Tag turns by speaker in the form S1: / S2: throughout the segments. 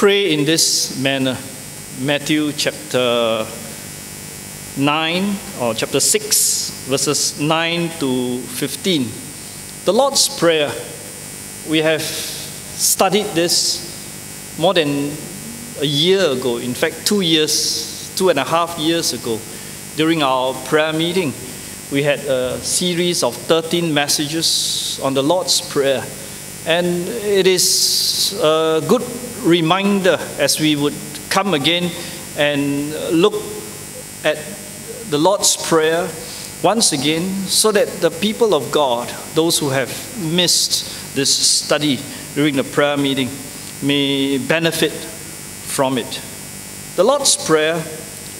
S1: pray in this manner. Matthew chapter 9 or chapter 6, verses 9 to 15. The Lord's Prayer. We have studied this more than a year ago, in fact, two years, two and a half years ago, during our prayer meeting. We had a series of 13 messages on the Lord's Prayer. And it is a good reminder as we would come again and look at the Lord's Prayer once again so that the people of God, those who have missed this study during the prayer meeting, may benefit from it. The Lord's Prayer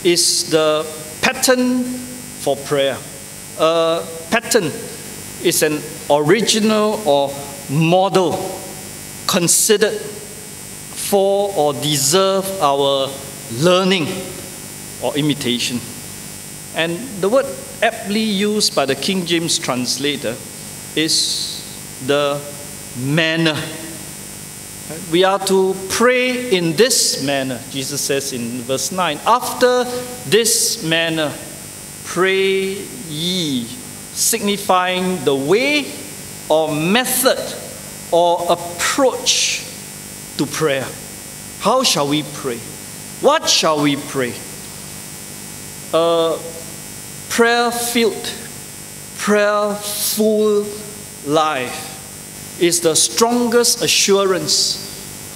S1: is the pattern for prayer. A pattern is an original or model considered for or deserve our learning or imitation. And the word aptly used by the King James translator is the manner. We are to pray in this manner, Jesus says in verse 9. After this manner, pray ye, signifying the way or method or approach to prayer. How shall we pray? What shall we pray? A prayer filled, prayerful life is the strongest assurance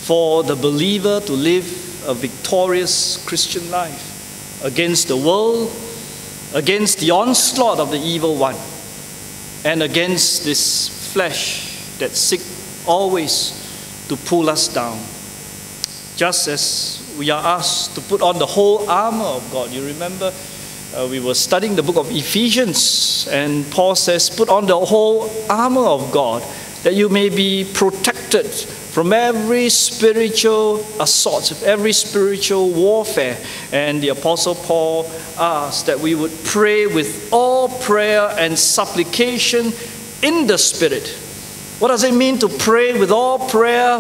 S1: for the believer to live a victorious Christian life against the world, against the onslaught of the evil one, and against this flesh that seek always to pull us down. Just as we are asked to put on the whole armor of God. You remember uh, we were studying the book of Ephesians, and Paul says, Put on the whole armor of God that you may be protected from every spiritual assault, every spiritual warfare. And the Apostle Paul asked that we would pray with all prayer and supplication in the Spirit. What does it mean to pray with all prayer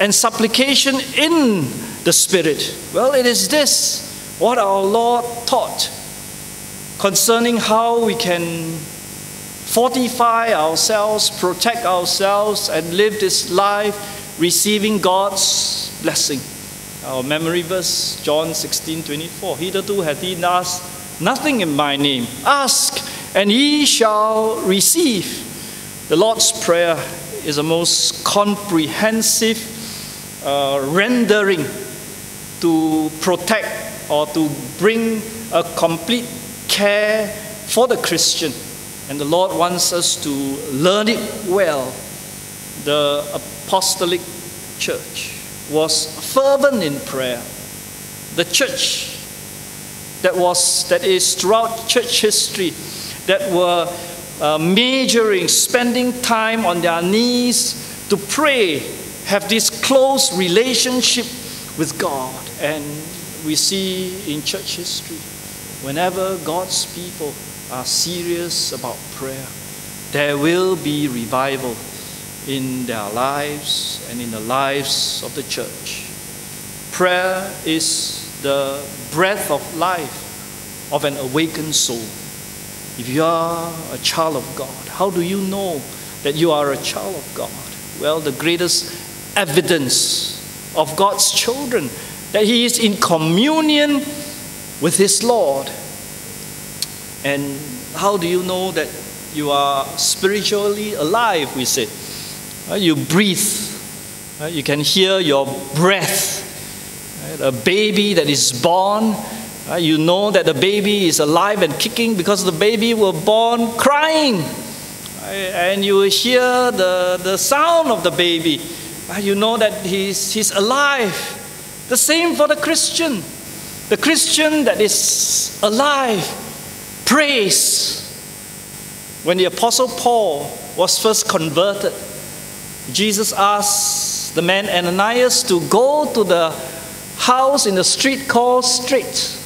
S1: and supplication in the Spirit? Well, it is this what our Lord taught concerning how we can fortify ourselves, protect ourselves, and live this life receiving God's blessing. Our memory verse, John 16 24. Hitherto hath he asked nothing in my name. Ask, and ye shall receive. The Lord's Prayer is a most comprehensive uh, rendering to protect or to bring a complete care for the Christian. And the Lord wants us to learn it well. The apostolic church was fervent in prayer. The church that was that is throughout church history that were uh, majoring, spending time on their knees to pray, have this close relationship with God. And we see in church history whenever God's people are serious about prayer, there will be revival in their lives and in the lives of the church. Prayer is the breath of life of an awakened soul. If you are a child of God, how do you know that you are a child of God? Well, the greatest evidence of God's children that He is in communion with His Lord and how do you know that you are spiritually alive? We said. Uh, you breathe, uh, you can hear your breath. Uh, a baby that is born, you know that the baby is alive and kicking because the baby was born crying. And you hear the, the sound of the baby. Ah, you know that he's, he's alive. The same for the Christian. The Christian that is alive praise. When the Apostle Paul was first converted, Jesus asked the man Ananias to go to the house in the street called Straight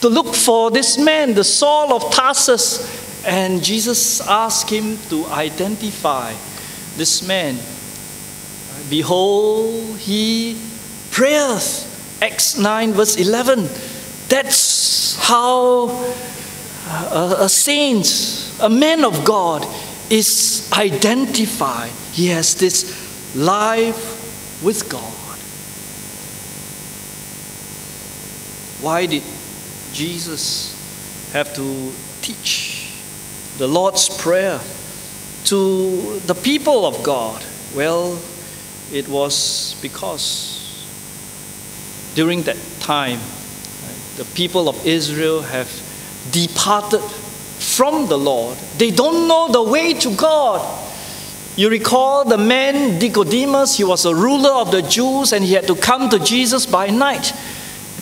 S1: to look for this man, the Saul of Tarsus. And Jesus asked him to identify this man. Behold, he prayers. Acts 9, verse 11. That's how uh, a, a saint, a man of God, is identified. He has this life with God. Why did Jesus have to teach the Lord's Prayer to the people of God? Well, it was because during that time, the people of Israel have departed from the Lord. They don't know the way to God. You recall the man Nicodemus, he was a ruler of the Jews and he had to come to Jesus by night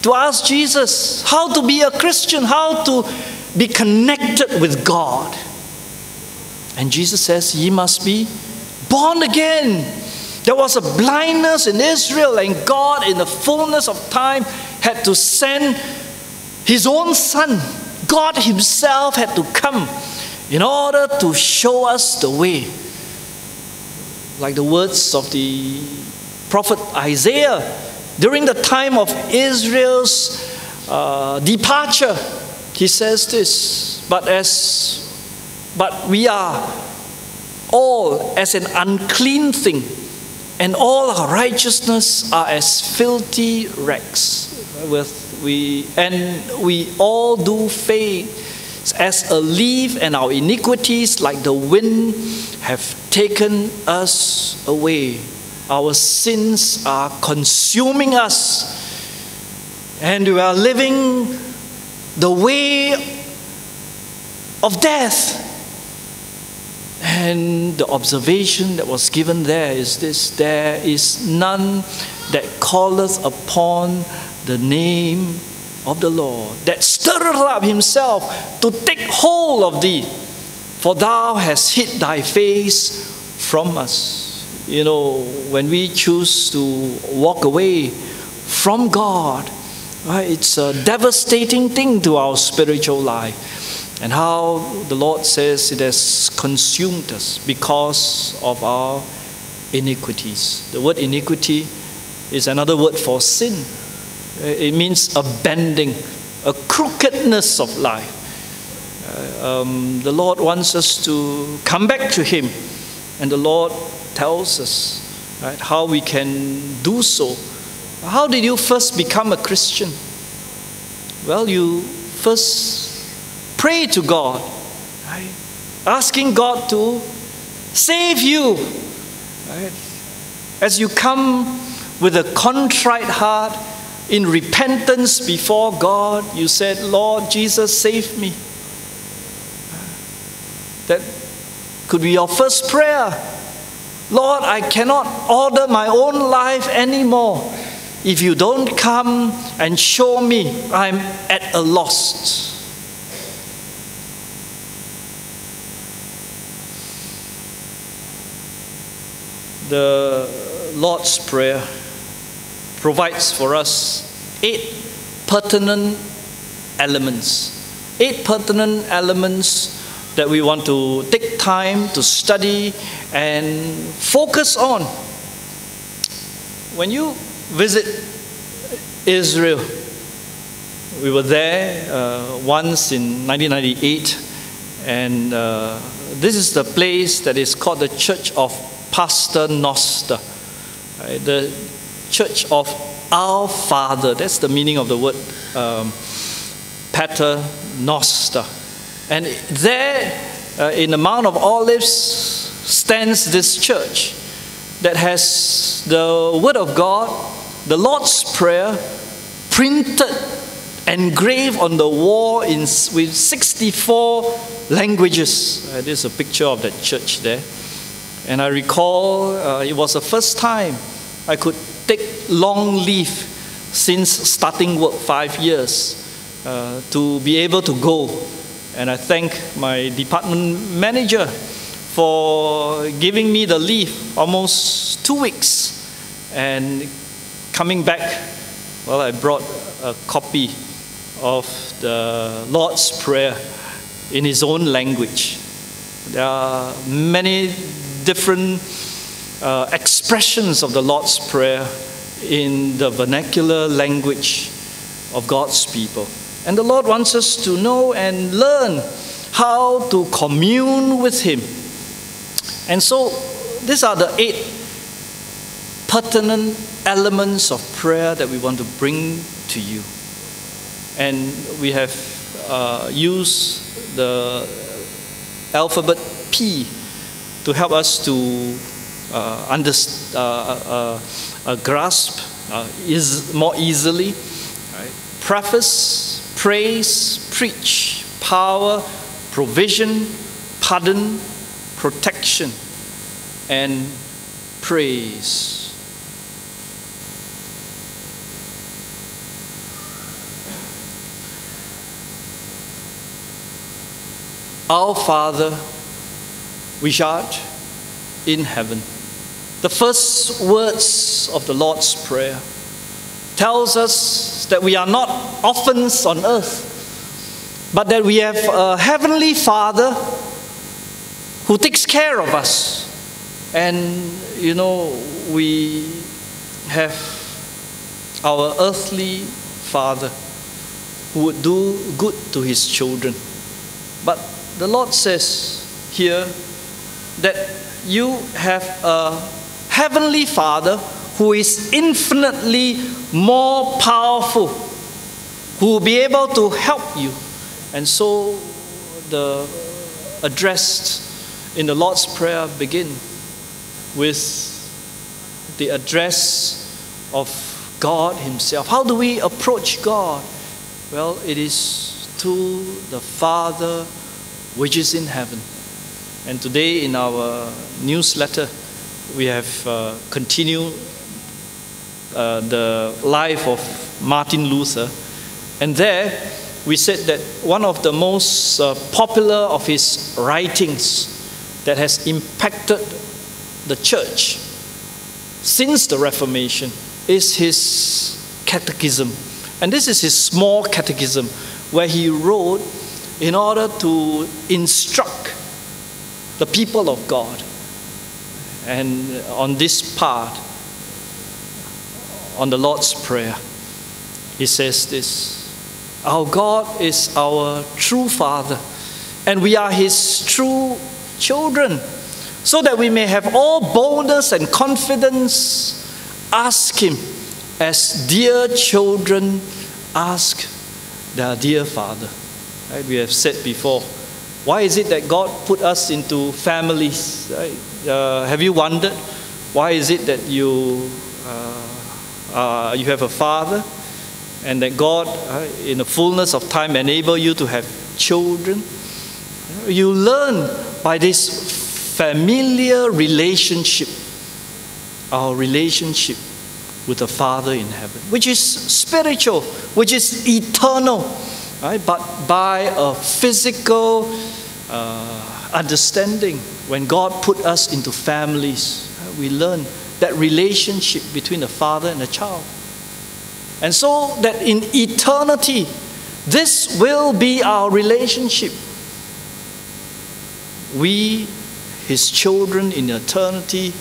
S1: to ask Jesus how to be a Christian, how to be connected with God. And Jesus says, Ye must be born again. There was a blindness in Israel, and God, in the fullness of time, had to send His own Son. God Himself had to come in order to show us the way. Like the words of the prophet Isaiah during the time of Israel's uh, departure, he says this, but as but we are all as an unclean thing, and all our righteousness are as filthy rags. With we and we all do fade as a leaf, and our iniquities, like the wind, have taken us away. Our sins are consuming us, and we are living the way of death. And the observation that was given there is this there is none that calleth upon the name of the Lord, that stirreth up himself to take hold of thee, for thou hast hid thy face from us. You know, when we choose to walk away from God, right, it's a devastating thing to our spiritual life. And how the Lord says it has consumed us because of our iniquities. The word iniquity is another word for sin. It means a bending, a crookedness of life. Uh, um, the Lord wants us to come back to Him, and the Lord tells us right, how we can do so. How did you first become a Christian? Well, you first pray to God, right? asking God to save you. Right? As you come with a contrite heart in repentance before God, you said, Lord Jesus, save me. That could be your first prayer. Lord, I cannot order my own life anymore. If you don't come and show me, I'm at a loss. The Lord's Prayer provides for us eight pertinent elements. Eight pertinent elements that we want to take time to study and focus on. When you visit Israel, we were there uh, once in 1998, and uh, this is the place that is called the Church of Pater Noster, right? the Church of Our Father. That's the meaning of the word um, Pater Noster. And there, uh, in the Mount of Olives, stands this church that has the Word of God, the Lord's Prayer, printed, engraved on the wall in, with 64 languages. Uh, there's a picture of that church there. And I recall uh, it was the first time I could take long leave since starting work five years uh, to be able to go and I thank my department manager for giving me the leave almost two weeks. And coming back, well, I brought a copy of the Lord's Prayer in his own language. There are many different uh, expressions of the Lord's Prayer in the vernacular language of God's people. And the Lord wants us to know and learn how to commune with Him. And so, these are the eight pertinent elements of prayer that we want to bring to you. And we have uh, used the alphabet P to help us to uh, under, uh, uh, uh, grasp is more easily. Right? Preface, praise, preach, power, provision, pardon, protection, and praise. Our Father, which art in heaven. The first words of the Lord's Prayer tells us that we are not orphans on earth, but that we have a heavenly Father who takes care of us. And, you know, we have our earthly Father who would do good to his children. But the Lord says here that you have a heavenly Father who is infinitely more powerful, who will be able to help you. And so the addressed in the Lord's Prayer begin with the address of God Himself. How do we approach God? Well, it is to the Father which is in heaven. And today in our newsletter, we have uh, continued uh, the life of Martin Luther. And there we said that one of the most uh, popular of his writings that has impacted the church since the Reformation is his catechism. And this is his small catechism where he wrote in order to instruct the people of God. And on this part, on the Lord's Prayer, he says this Our God is our true Father, and we are his true children, so that we may have all boldness and confidence. Ask him as dear children ask their dear Father. Right? We have said before, why is it that God put us into families? Right? Uh, have you wondered why is it that you uh, uh, you have a father, and that God, uh, in the fullness of time, enable you to have children? You learn by this familiar relationship, our relationship with the Father in heaven, which is spiritual, which is eternal right? But by a physical uh, understanding, when God put us into families, we learn that relationship between the father and the child. And so that in eternity, this will be our relationship. We, his children in eternity,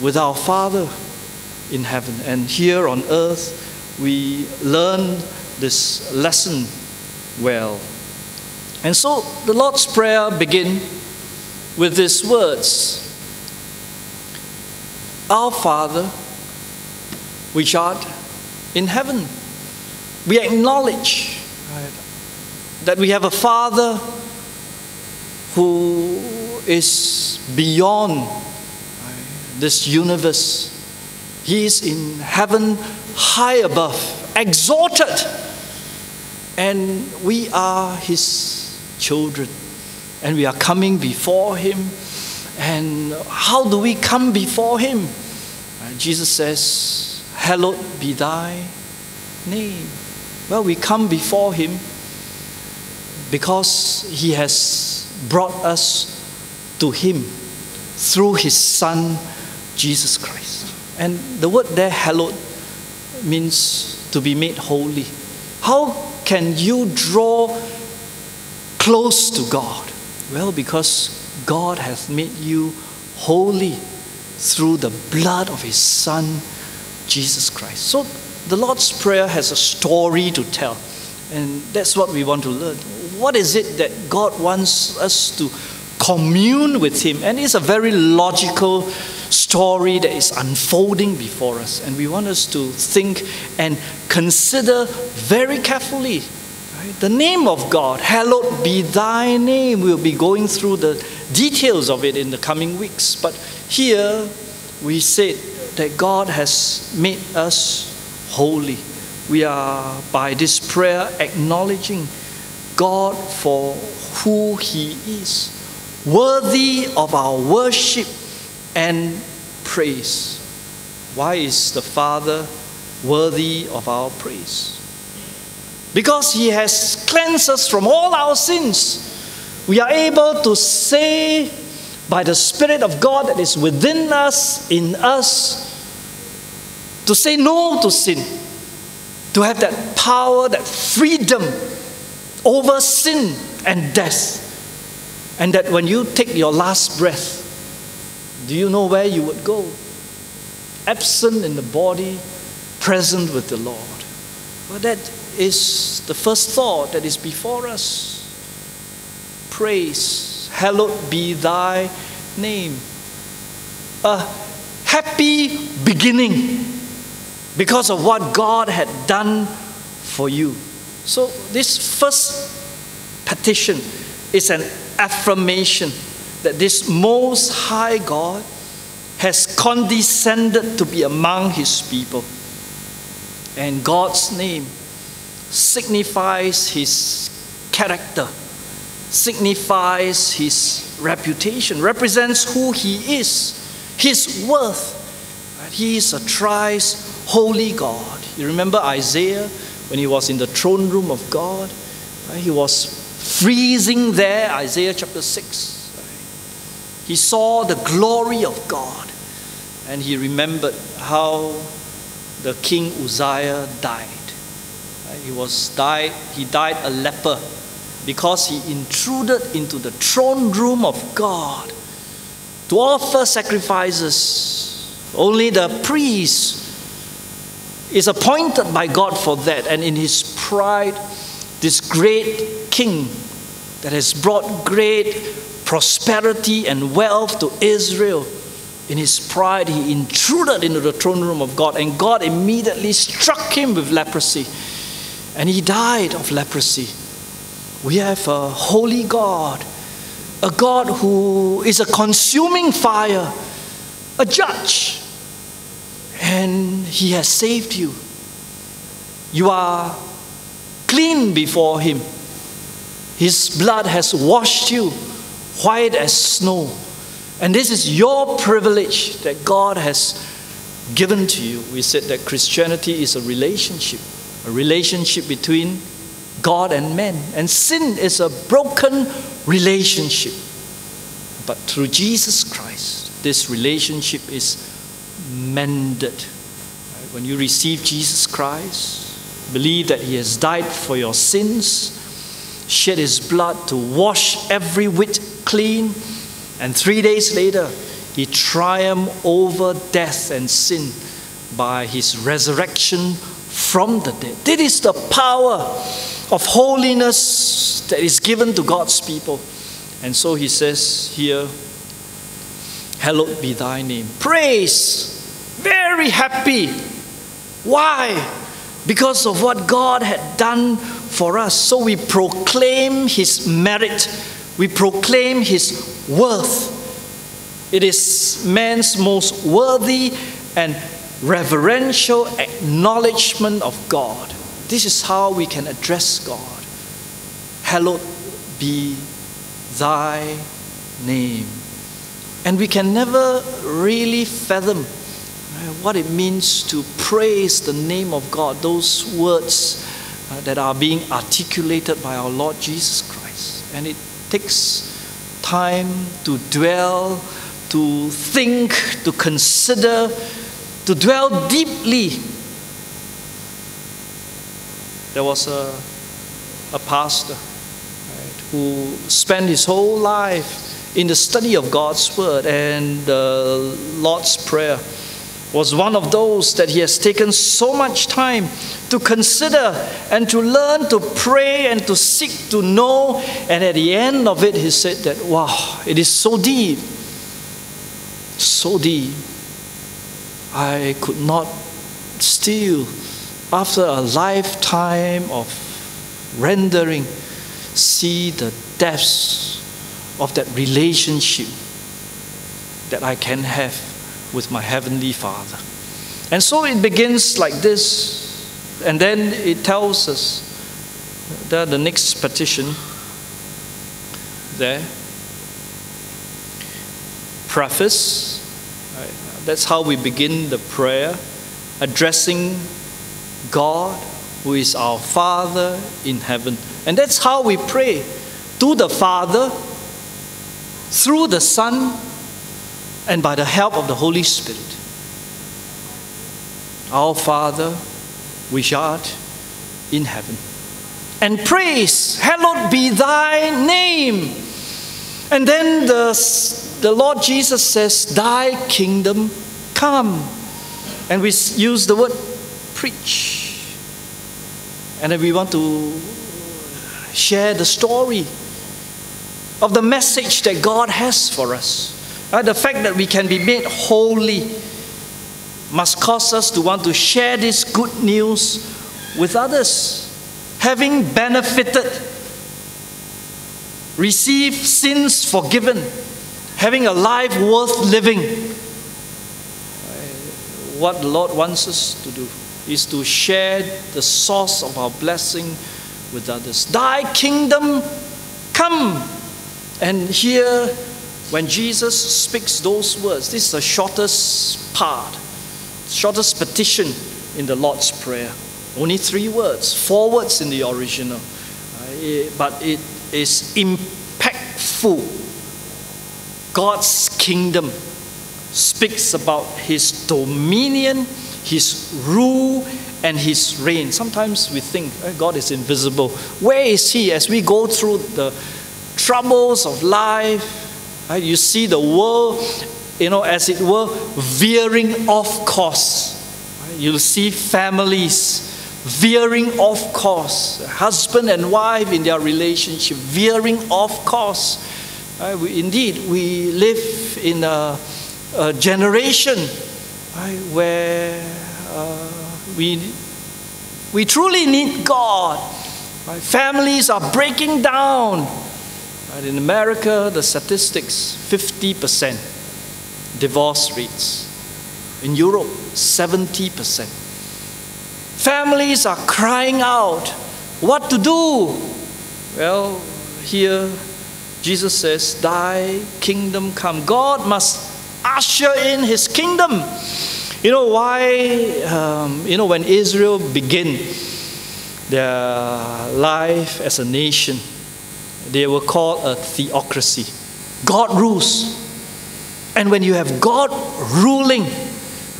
S1: with our Father in heaven. And here on earth, we learn this lesson well. And so the Lord's Prayer begin with these words Our Father, which art in heaven. We acknowledge right, that we have a Father who is beyond this universe. He is in heaven high above, exalted and we are His children. And we are coming before Him. And how do we come before Him? Uh, Jesus says, Hallowed be thy name. Well, we come before Him because He has brought us to Him through His Son, Jesus Christ. And the word there, hallowed, means to be made holy. How can you draw close to God? Well, because God has made you holy through the blood of His Son, Jesus Christ. So the Lord's Prayer has a story to tell. And that's what we want to learn. What is it that God wants us to commune with Him? And it's a very logical story that is unfolding before us. And we want us to think and consider very carefully right? the name of God. Hallowed be thy name. We'll be going through the details of it in the coming weeks. But here we said that God has made us holy. We are, by this prayer, acknowledging God for who He is, worthy of our worship and praise. Why is the Father worthy of our praise? Because He has cleansed us from all our sins. We are able to say by the Spirit of God that is within us, in us, to say no to sin, to have that power, that freedom over sin and death. And that when you take your last breath, do you know where you would go? Absent in the body, present with the Lord. Well, that is the first thought that is before us. Praise, hallowed be thy name. A happy beginning because of what God had done for you. So, this first petition is an affirmation that this Most High God has condescended to be among His people. And God's name signifies His character, signifies His reputation, represents who He is, His worth. He is a thrice holy God. You remember Isaiah when he was in the throne room of God? He was freezing there, Isaiah chapter 6. He saw the glory of God and he remembered how the king Uzziah died. He was died, he died a leper because he intruded into the throne room of God to offer sacrifices. Only the priest is appointed by God for that, and in his pride, this great king that has brought great prosperity and wealth to Israel. In his pride, he intruded into the throne room of God, and God immediately struck him with leprosy, and he died of leprosy. We have a holy God, a God who is a consuming fire, a judge, and he has saved you. You are clean before him. His blood has washed you white as snow. And this is your privilege that God has given to you. We said that Christianity is a relationship, a relationship between God and man. And sin is a broken relationship. But through Jesus Christ, this relationship is mended. When you receive Jesus Christ, believe that He has died for your sins, shed His blood to wash every whit clean, and three days later, He triumphed over death and sin by His resurrection from the dead. This is the power of holiness that is given to God's people. And so He says here, Hallowed be thy name. Praise very happy. Why? Because of what God had done for us. So we proclaim His merit, we proclaim His worth. It is man's most worthy and reverential acknowledgement of God. This is how we can address God. Hallowed be thy name. And we can never really fathom what it means to praise the name of God, those words uh, that are being articulated by our Lord Jesus Christ. And it takes time to dwell, to think, to consider, to dwell deeply. There was a, a pastor right, who spent his whole life in the study of God's Word and the Lord's Prayer. Was one of those that he has taken so much time to consider and to learn to pray and to seek to know. And at the end of it, he said that, wow, it is so deep, so deep. I could not still, after a lifetime of rendering, see the depths of that relationship that I can have with my Heavenly Father. And so it begins like this, and then it tells us that the next petition there. Preface. That's how we begin the prayer, addressing God, who is our Father in heaven. And that's how we pray to the Father through the Son and by the help of the Holy Spirit. Our Father, which art in heaven. And praise, hallowed be thy name. And then the, the Lord Jesus says, Thy kingdom come. And we use the word preach. And then we want to share the story of the message that God has for us. Uh, the fact that we can be made holy must cause us to want to share this good news with others. Having benefited, received sins forgiven, having a life worth living. What the Lord wants us to do is to share the source of our blessing with others. Thy kingdom come. And here when Jesus speaks those words, this is the shortest part, shortest petition in the Lord's Prayer. Only three words, four words in the original, uh, but it is impactful. God's kingdom speaks about his dominion, his rule, and his reign. Sometimes we think oh, God is invisible. Where is he as we go through the troubles of life? Right? You see the world, you know, as it were, veering off course. Right? You'll see families veering off course, husband and wife in their relationship veering off course. Right? We, indeed, we live in a, a generation right, where uh, we, we truly need God. Right? Families are breaking down. Right? In America, the statistics 50% divorce rates. In Europe, 70%. Families are crying out, what to do? Well, here Jesus says, Thy kingdom come. God must usher in His kingdom. You know why, um, you know, when Israel began their life as a nation, they were called a theocracy. God rules. And when you have God ruling,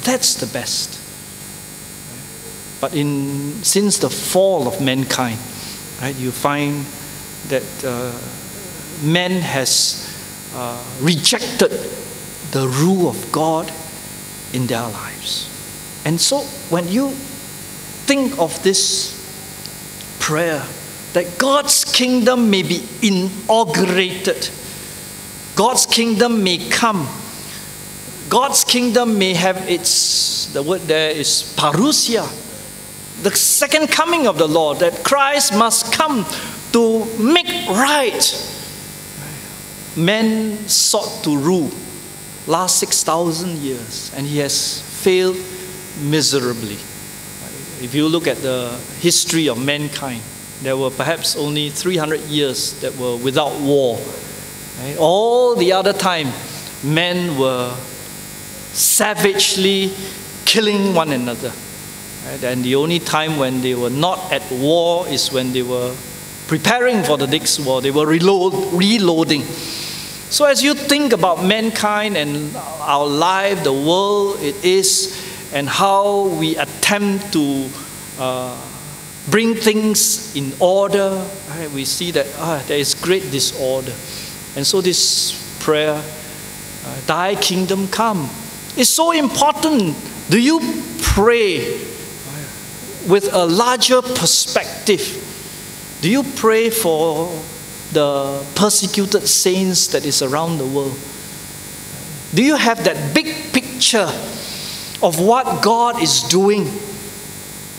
S1: that's the best. But in, since the fall of mankind, right, you find that uh, man has uh, rejected the rule of God in their lives. And so when you think of this prayer, that God's kingdom may be inaugurated. God's kingdom may come. God's kingdom may have its, the word there is parousia, the second coming of the Lord, that Christ must come to make right. Men sought to rule last 6,000 years, and he has failed miserably. If you look at the history of mankind, there were perhaps only 300 years that were without war. Right? All the other time, men were savagely killing one another. Right? And the only time when they were not at war is when they were preparing for the next war. They were reload, reloading. So, as you think about mankind and our life, the world it is, and how we attempt to uh, bring things in order, right? we see that ah, there is great disorder. And so, this prayer, uh, Thy kingdom come, is so important Do you pray with a larger perspective? Do you pray for the persecuted saints that is around the world? Do you have that big picture of what God is doing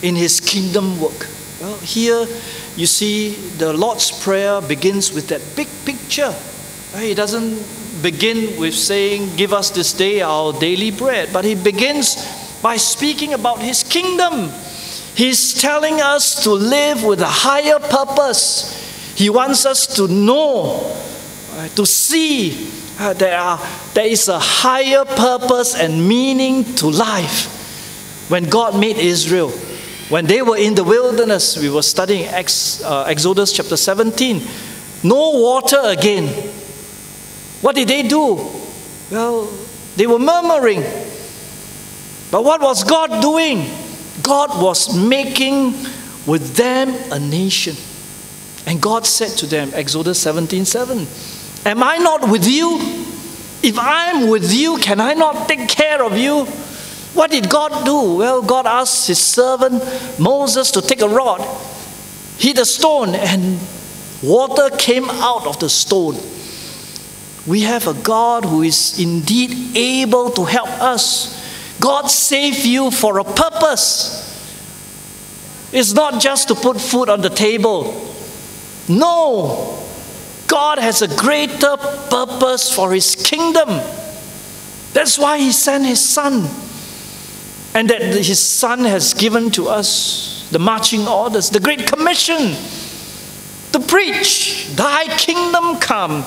S1: in His kingdom work? Well, here you see the Lord's Prayer begins with that big picture. It doesn't begin with saying, Give us this day our daily bread, but He begins by speaking about His kingdom. He's telling us to live with a higher purpose. He wants us to know, to see uh, there, are, there is a higher purpose and meaning to life. When God made Israel, when they were in the wilderness, we were studying Ex, uh, Exodus chapter 17. No water again. What did they do? Well, they were murmuring. But what was God doing? God was making with them a nation. And God said to them, Exodus 17 7, Am I not with you? If I'm with you, can I not take care of you? What did God do? Well, God asked his servant Moses to take a rod, hit a stone, and water came out of the stone. We have a God who is indeed able to help us. God saved you for a purpose. It's not just to put food on the table. No, God has a greater purpose for His kingdom. That's why He sent His Son. And that His Son has given to us the marching orders, the Great Commission to preach, Thy kingdom come.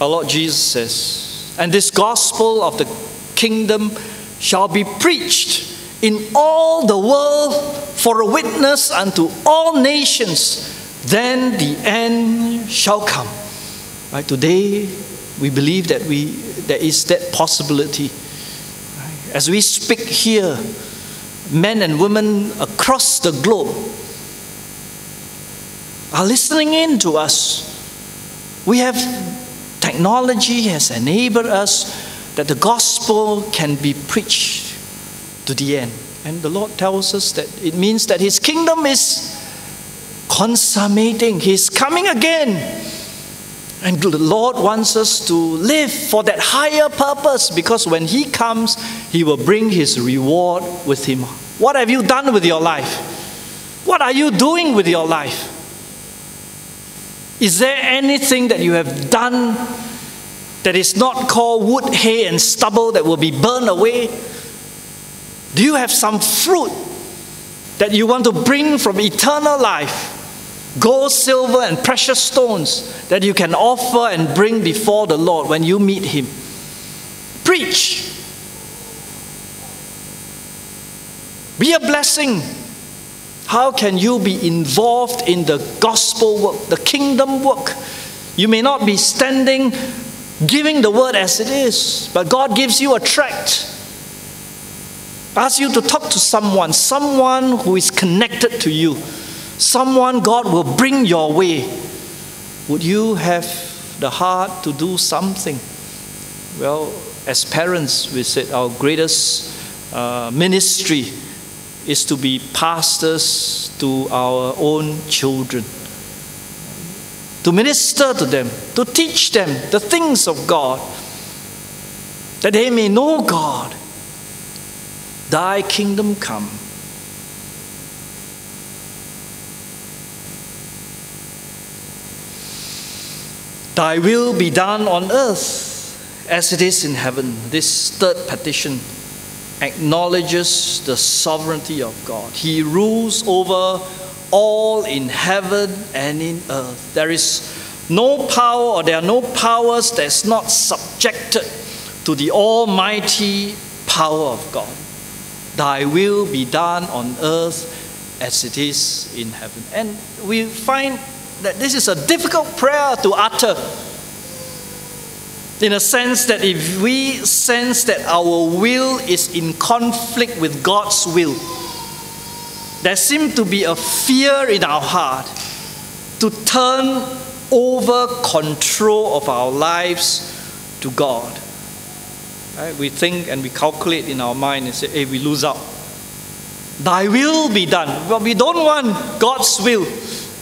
S1: Our Lord Jesus says, and this gospel of the kingdom shall be preached in all the world for a witness unto all nations, then the end shall come. Right? Today, we believe that we, there is that possibility. As we speak here, men and women across the globe are listening in to us. We have technology has enabled us that the gospel can be preached to the end. And the Lord tells us that it means that His kingdom is consummating, He's coming again. And the Lord wants us to live for that higher purpose because when He comes, He will bring His reward with Him. What have you done with your life? What are you doing with your life? Is there anything that you have done that is not called wood, hay, and stubble that will be burned away? Do you have some fruit that you want to bring from eternal life? Gold, silver, and precious stones that you can offer and bring before the Lord when you meet Him. Preach. Be a blessing. How can you be involved in the gospel work, the kingdom work? You may not be standing giving the word as it is, but God gives you a tract Ask you to talk to someone, someone who is connected to you, someone God will bring your way. Would you have the heart to do something? Well, as parents, we said our greatest uh, ministry is to be pastors to our own children, to minister to them, to teach them the things of God, that they may know God Thy kingdom come. Thy will be done on earth as it is in heaven. This third petition acknowledges the sovereignty of God. He rules over all in heaven and in earth. There is no power or there are no powers that's not subjected to the almighty power of God. Thy will be done on earth as it is in heaven. And we find that this is a difficult prayer to utter. In a sense that if we sense that our will is in conflict with God's will, there seems to be a fear in our heart to turn over control of our lives to God. Right? We think and we calculate in our mind and say, hey, we lose out. Thy will be done. But we don't want God's will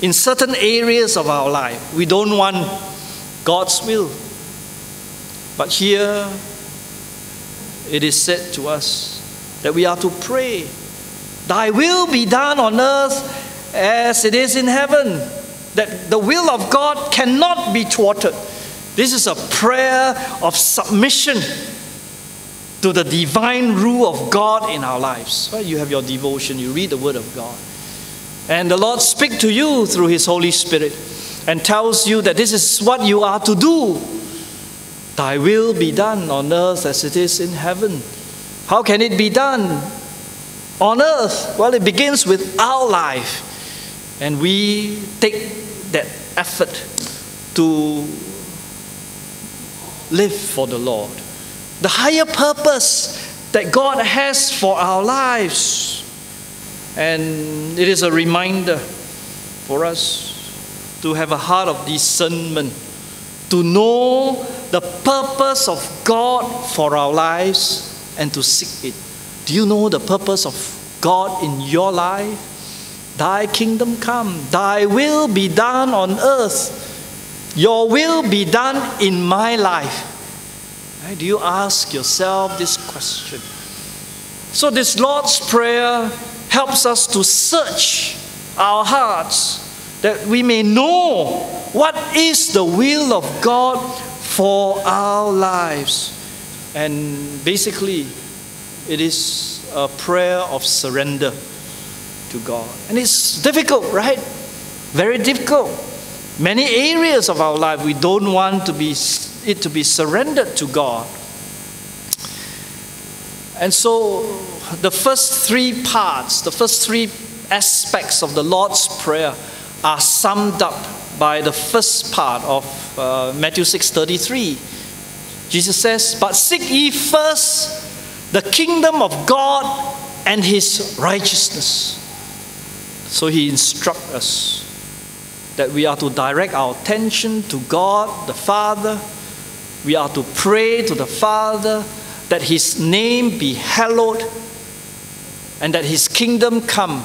S1: in certain areas of our life. We don't want God's will. But here it is said to us that we are to pray, Thy will be done on earth as it is in heaven. That the will of God cannot be thwarted. This is a prayer of submission to the divine rule of God in our lives. Well, you have your devotion, you read the Word of God. And the Lord speaks to you through His Holy Spirit and tells you that this is what you are to do. Thy will be done on earth as it is in heaven. How can it be done on earth? Well, it begins with our life. And we take that effort to live for the Lord the higher purpose that God has for our lives. And it is a reminder for us to have a heart of discernment, to know the purpose of God for our lives and to seek it. Do you know the purpose of God in your life? Thy kingdom come, thy will be done on earth, your will be done in my life. Do you ask yourself this question? So, this Lord's Prayer helps us to search our hearts that we may know what is the will of God for our lives. And basically, it is a prayer of surrender to God. And it's difficult, right? Very difficult. Many areas of our life we don't want to be it to be surrendered to God. And so, the first three parts, the first three aspects of the Lord's Prayer are summed up by the first part of uh, Matthew 6:33. Jesus says, "But seek ye first the kingdom of God and his righteousness." So he instructs us that we are to direct our attention to God the Father we are to pray to the Father that His name be hallowed and that His kingdom come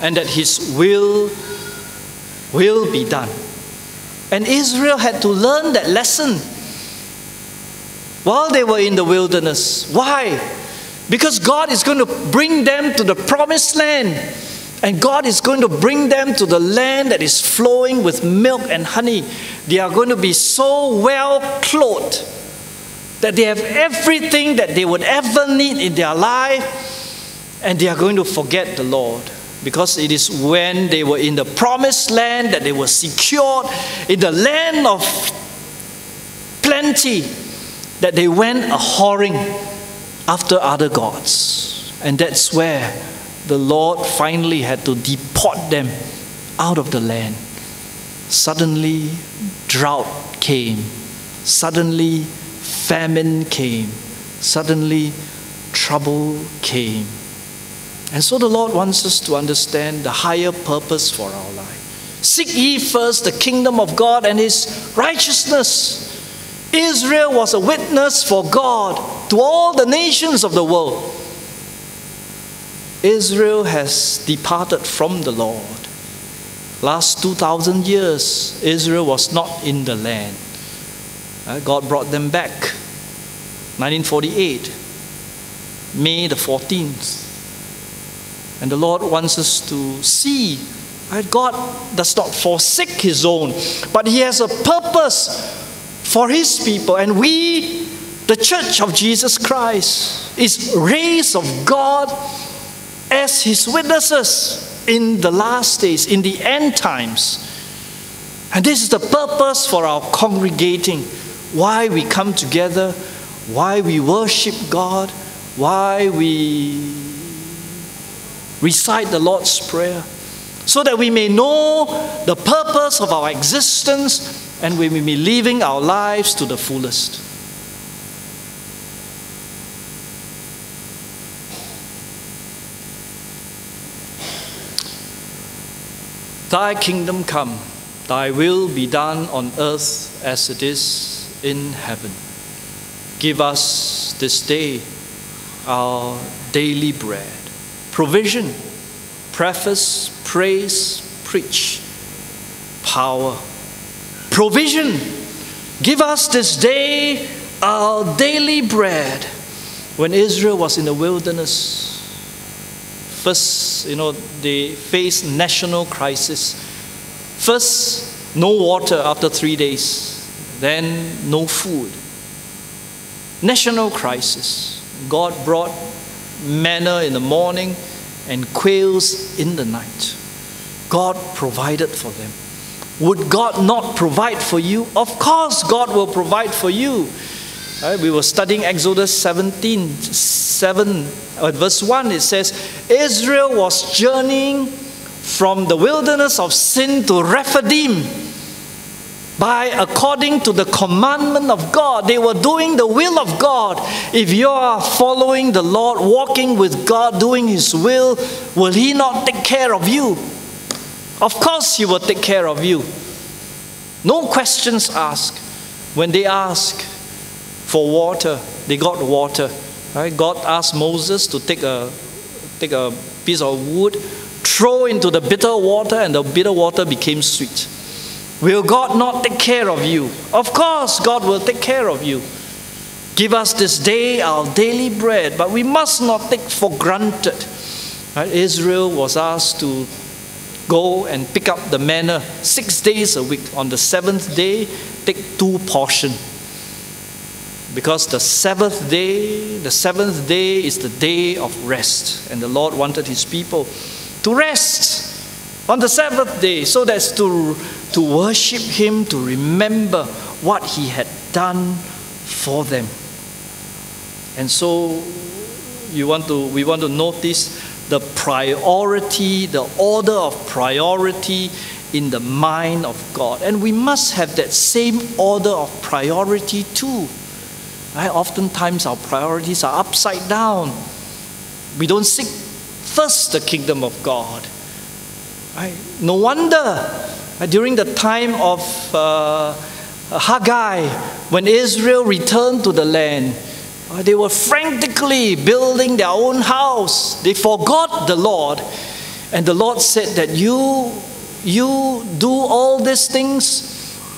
S1: and that His will will be done. And Israel had to learn that lesson while they were in the wilderness. Why? Because God is going to bring them to the promised land. And God is going to bring them to the land that is flowing with milk and honey. They are going to be so well clothed that they have everything that they would ever need in their life, and they are going to forget the Lord. Because it is when they were in the promised land that they were secured, in the land of plenty, that they went a whoring after other gods. And that's where the Lord finally had to deport them out of the land. Suddenly, drought came. Suddenly, famine came. Suddenly, trouble came. And so the Lord wants us to understand the higher purpose for our life. Seek ye first the kingdom of God and his righteousness. Israel was a witness for God to all the nations of the world. Israel has departed from the Lord. Last 2,000 years, Israel was not in the land. Uh, God brought them back. 1948, May the 14th. And the Lord wants us to see God does not forsake His own, but He has a purpose for His people. And we, the church of Jesus Christ, is raised of God as his witnesses in the last days, in the end times. And this is the purpose for our congregating, why we come together, why we worship God, why we recite the Lord's Prayer, so that we may know the purpose of our existence and we may be living our lives to the fullest. Thy kingdom come, Thy will be done on earth as it is in heaven. Give us this day our daily bread. Provision, preface, praise, preach, power. Provision. Give us this day our daily bread. When Israel was in the wilderness, first, you know, they faced national crisis. First, no water after three days, then no food. National crisis. God brought manna in the morning and quails in the night. God provided for them. Would God not provide for you? Of course, God will provide for you. Right, we were studying Exodus 17, 7, uh, verse 1. It says, Israel was journeying from the wilderness of sin to Rephidim by according to the commandment of God. They were doing the will of God. If you are following the Lord, walking with God, doing His will, will He not take care of you? Of course, He will take care of you. No questions asked. When they ask for water, they got water. Right? God asked Moses to take a, take a piece of wood, throw into the bitter water, and the bitter water became sweet. Will God not take care of you? Of course, God will take care of you. Give us this day our daily bread, but we must not take for granted. Right? Israel was asked to go and pick up the manna six days a week. On the seventh day, take two portion. Because the seventh day, the seventh day is the day of rest, and the Lord wanted His people to rest on the seventh day so that's to, to worship Him, to remember what He had done for them. And so you want to, we want to notice the priority, the order of priority in the mind of God. And we must have that same order of priority too. Right? Oftentimes our priorities are upside down. We don't seek first the kingdom of God. Right? No wonder during the time of uh, Haggai, when Israel returned to the land, uh, they were frantically building their own house. They forgot the Lord. And the Lord said that you, you do all these things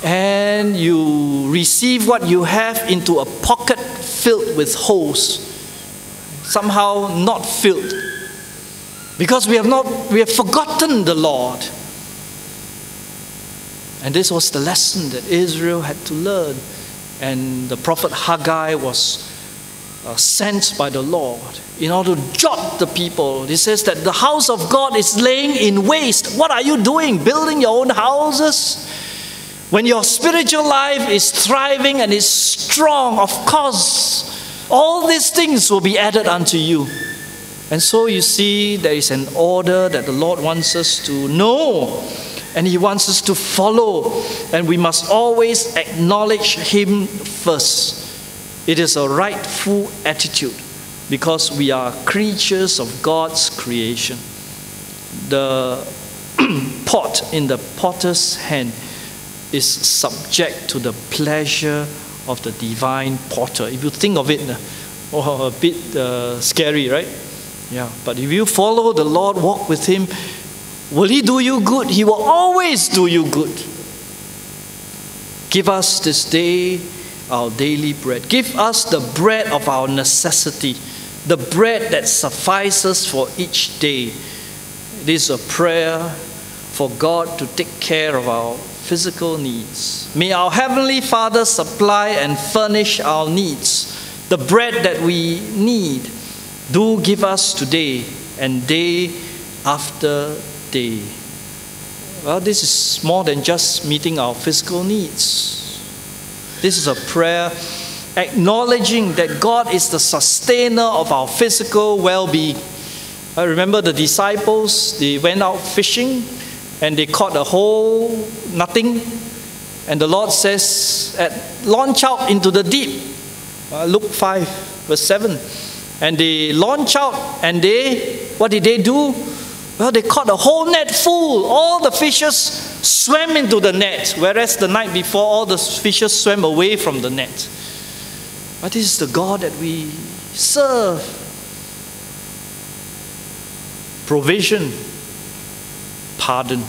S1: and you receive what you have into a pocket filled with holes, somehow not filled. Because we have not we have forgotten the Lord. And this was the lesson that Israel had to learn. And the prophet Haggai was uh, sent by the Lord in order to jot the people. He says that the house of God is laying in waste. What are you doing? Building your own houses? When your spiritual life is thriving and is strong, of course, all these things will be added unto you. And so you see, there is an order that the Lord wants us to know and He wants us to follow. And we must always acknowledge Him first. It is a rightful attitude because we are creatures of God's creation. The pot in the potter's hand is subject to the pleasure of the divine potter. If you think of it, oh, a bit uh, scary, right? Yeah, but if you follow the Lord, walk with Him, will He do you good? He will always do you good. Give us this day our daily bread. Give us the bread of our necessity, the bread that suffices for each day. It is a prayer for God to take care of our physical needs. May our Heavenly Father supply and furnish our needs, the bread that we need do give us today and day after day. Well, this is more than just meeting our physical needs. This is a prayer acknowledging that God is the sustainer of our physical well being. I remember the disciples, they went out fishing and they caught a whole nothing. And the Lord says, Launch out into the deep. Uh, Luke 5, verse 7 and they launch out and they what did they do Well, they caught a whole net full. All the fishes swam into the net, whereas the night before, all the fishes swam away from the net. But this is the God that we serve. Provision, pardon,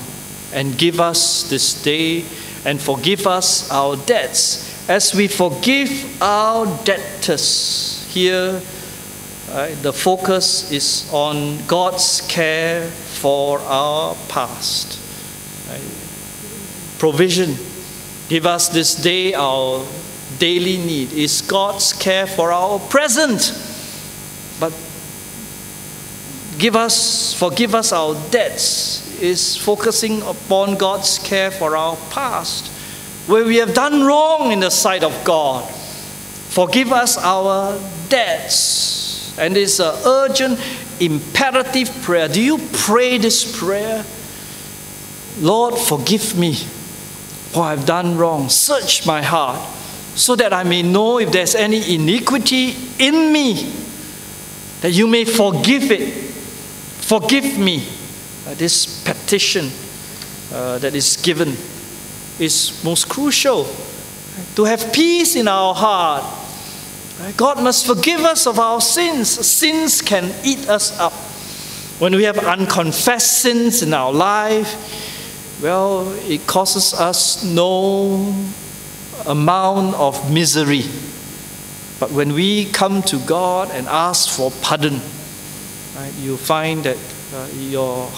S1: and give us this day and forgive us our debts as we forgive our debtors. Here, uh, the focus is on God's care for our past. Uh, provision. Give us this day our daily need. Is God's care for our present. But give us, forgive us our debts is focusing upon God's care for our past, where we have done wrong in the sight of God. Forgive us our debts. And it's an urgent, imperative prayer. Do you pray this prayer? Lord, forgive me for I've done wrong. Search my heart so that I may know if there's any iniquity in me, that you may forgive it. Forgive me uh, this petition uh, that is given is most crucial to have peace in our heart. God must forgive us of our sins. Sins can eat us up. When we have unconfessed sins in our life, well, it causes us no amount of misery. But when we come to God and ask for pardon, right, you find that uh, your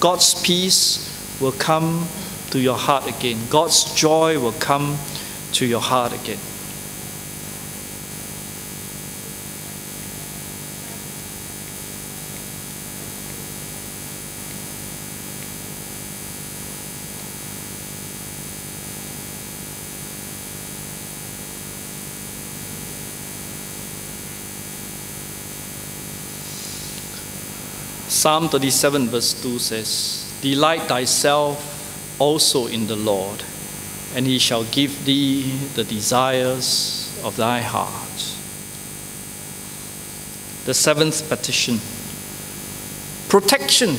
S1: God's peace will come to your heart again. God's joy will come to your heart again. Psalm 37, verse 2 says, Delight thyself also in the Lord, and he shall give thee the desires of thy heart. The seventh petition protection,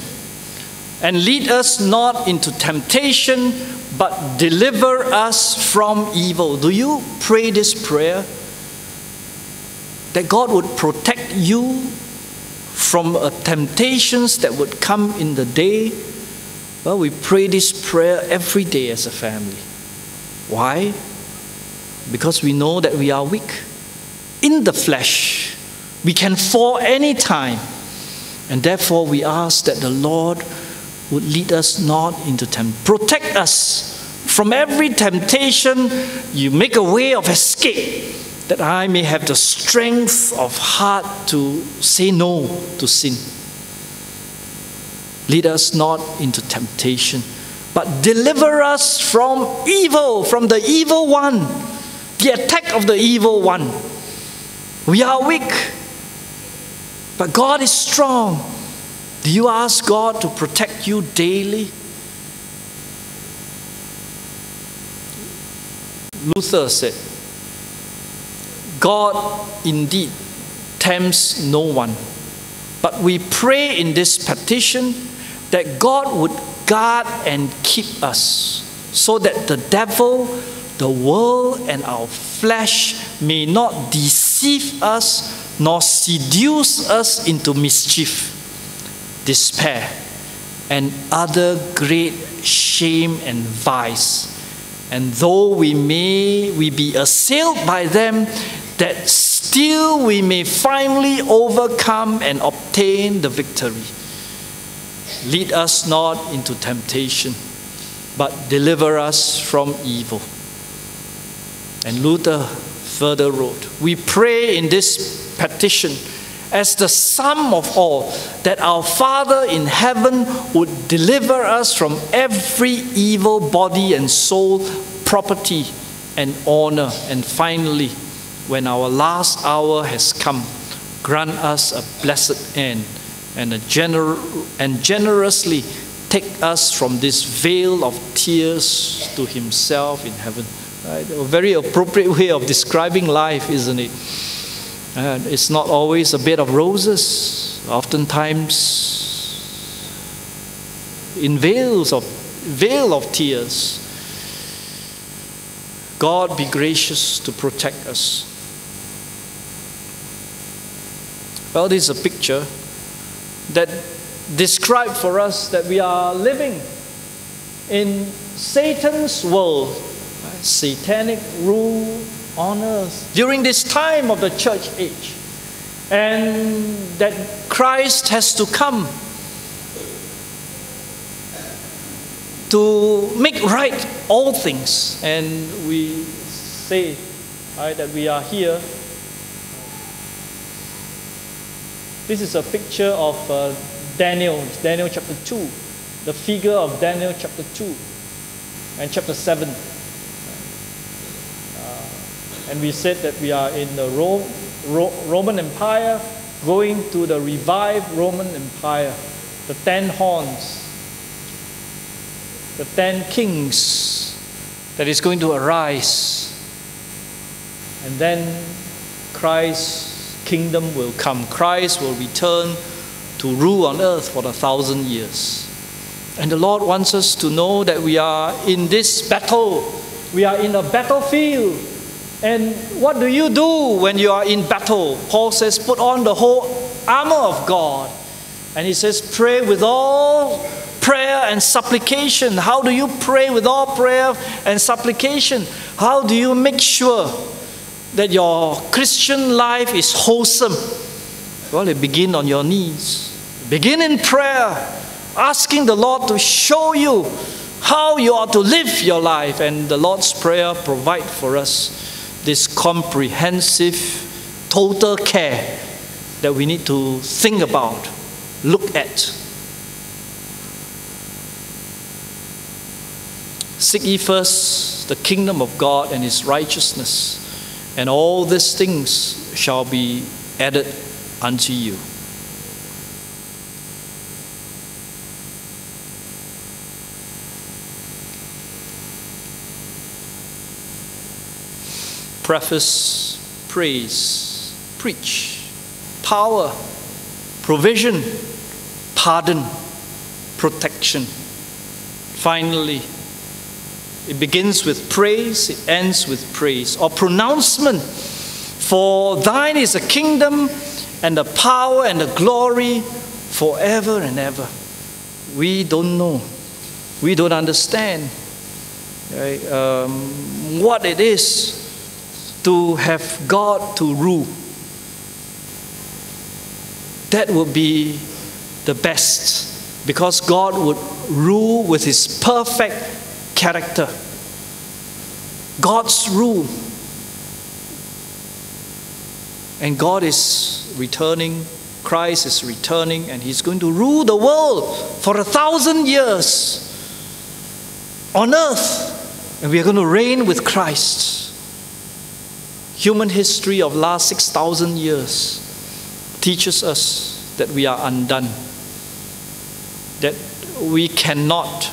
S1: and lead us not into temptation, but deliver us from evil. Do you pray this prayer? That God would protect you from uh, temptations that would come in the day, well, we pray this prayer every day as a family. Why? Because we know that we are weak. In the flesh, we can fall anytime. And therefore, we ask that the Lord would lead us not into temptation, protect us from every temptation. You make a way of escape that I may have the strength of heart to say no to sin. Lead us not into temptation, but deliver us from evil, from the evil one, the attack of the evil one. We are weak, but God is strong. Do you ask God to protect you daily? Luther said, God indeed tempts no one. But we pray in this petition that God would guard and keep us so that the devil, the world, and our flesh may not deceive us nor seduce us into mischief, despair, and other great shame and vice. And though we may we be assailed by them, that still we may finally overcome and obtain the victory. Lead us not into temptation, but deliver us from evil. And Luther further wrote, We pray in this petition as the sum of all that our Father in heaven would deliver us from every evil body and soul, property and honor, and finally, when our last hour has come, grant us a blessed end and, a gener- and generously take us from this vale of tears to Himself in heaven. Right? A very appropriate way of describing life, isn't it? And it's not always a bed of roses. Oftentimes, in vales of vale of tears. God be gracious to protect us. Well, this is a picture that describes for us that we are living in Satan's world, satanic rule on earth during this time of the church age, and that Christ has to come to make right all things. And we say right, that we are here. This is a picture of uh, Daniel, Daniel chapter 2, the figure of Daniel chapter 2 and chapter 7. Uh, and we said that we are in the Rome, Ro- Roman Empire going to the revived Roman Empire, the ten horns, the ten kings that is going to arise. And then Christ's kingdom will come. Christ will return to rule on earth for a thousand years. And the Lord wants us to know that we are in this battle. We are in a battlefield. And what do you do when you are in battle? Paul says, put on the whole armor of God. And he says, pray with all prayer and supplication. How do you pray with all prayer and supplication? How do you make sure that your Christian life is wholesome? Well, it begin on your knees. Begin in prayer, asking the Lord to show you how you are to live your life. And the Lord's Prayer provide for us this comprehensive, total care that we need to think about, look at. Seek ye first the kingdom of God and his righteousness, and all these things shall be added unto you. Preface, praise, preach, power, provision, pardon, protection. Finally, it begins with praise, it ends with praise or pronouncement. For thine is the kingdom and the power and the glory forever and ever. We don't know, we don't understand right, um, what it is to have God to rule. That would be the best because God would rule with His perfect character. God's rule. And God is returning, Christ is returning, and He's going to rule the world for a thousand years on earth. And we are going to reign with Christ. Human history of last 6,000 years teaches us that we are undone, that we cannot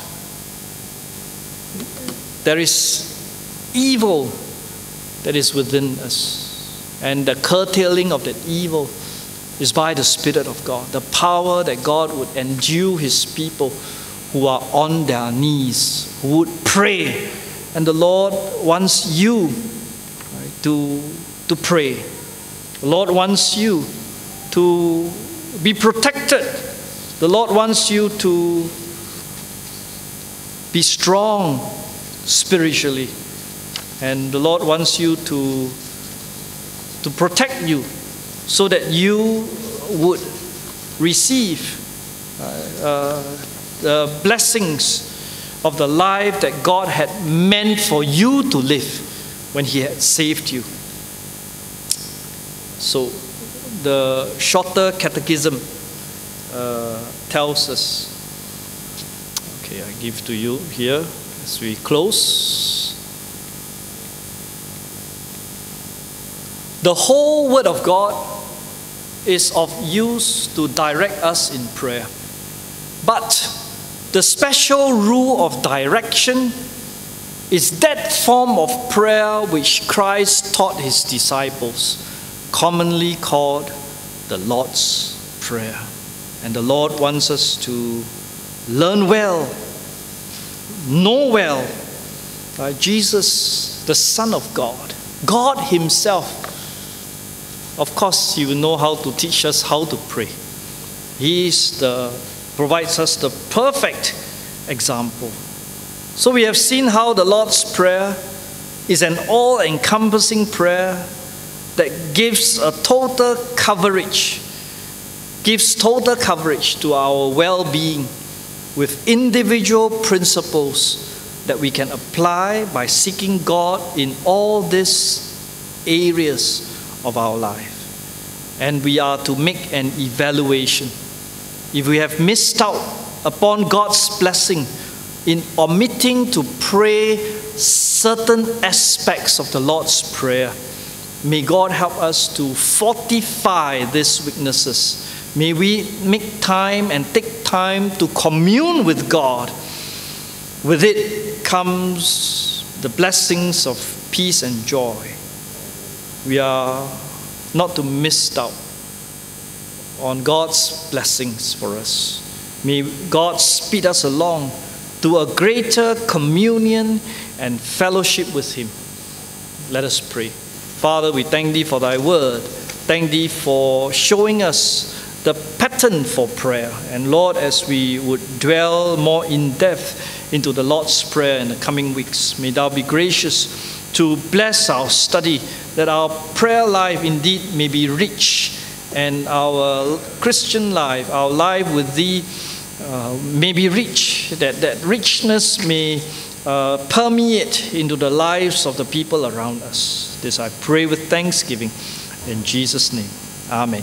S1: there is evil that is within us. And the curtailing of that evil is by the Spirit of God. The power that God would endue His people who are on their knees, who would pray. And the Lord wants you right, to, to pray. The Lord wants you to be protected. The Lord wants you to be strong spiritually. And the Lord wants you to, to protect you so that you would receive uh, uh, the blessings of the life that God had meant for you to live when He had saved you. So, the shorter catechism uh, tells us. Okay, I give to you here as we close. The whole Word of God is of use to direct us in prayer. But the special rule of direction is that form of prayer which Christ taught his disciples, commonly called the Lord's Prayer. And the Lord wants us to learn well, know well uh, Jesus, the Son of God, God Himself. Of course, He will know how to teach us how to pray. He is the, provides us the perfect example. So we have seen how the Lord's Prayer is an all encompassing prayer that gives a total coverage, gives total coverage to our well being with individual principles that we can apply by seeking God in all these areas of our life. And we are to make an evaluation. If we have missed out upon God's blessing in omitting to pray certain aspects of the Lord's Prayer, may God help us to fortify these weaknesses. May we make time and take time to commune with God. With it comes the blessings of peace and joy. We are not to miss out on God's blessings for us. May God speed us along to a greater communion and fellowship with Him. Let us pray. Father, we thank Thee for Thy word. Thank Thee for showing us the pattern for prayer. And Lord, as we would dwell more in depth into the Lord's Prayer in the coming weeks, may Thou be gracious to bless our study, that our prayer life indeed may be rich, and our Christian life, our life with Thee, uh, may be rich, that that richness may uh, permeate into the lives of the people around us. This I pray with thanksgiving in Jesus' name. Amen.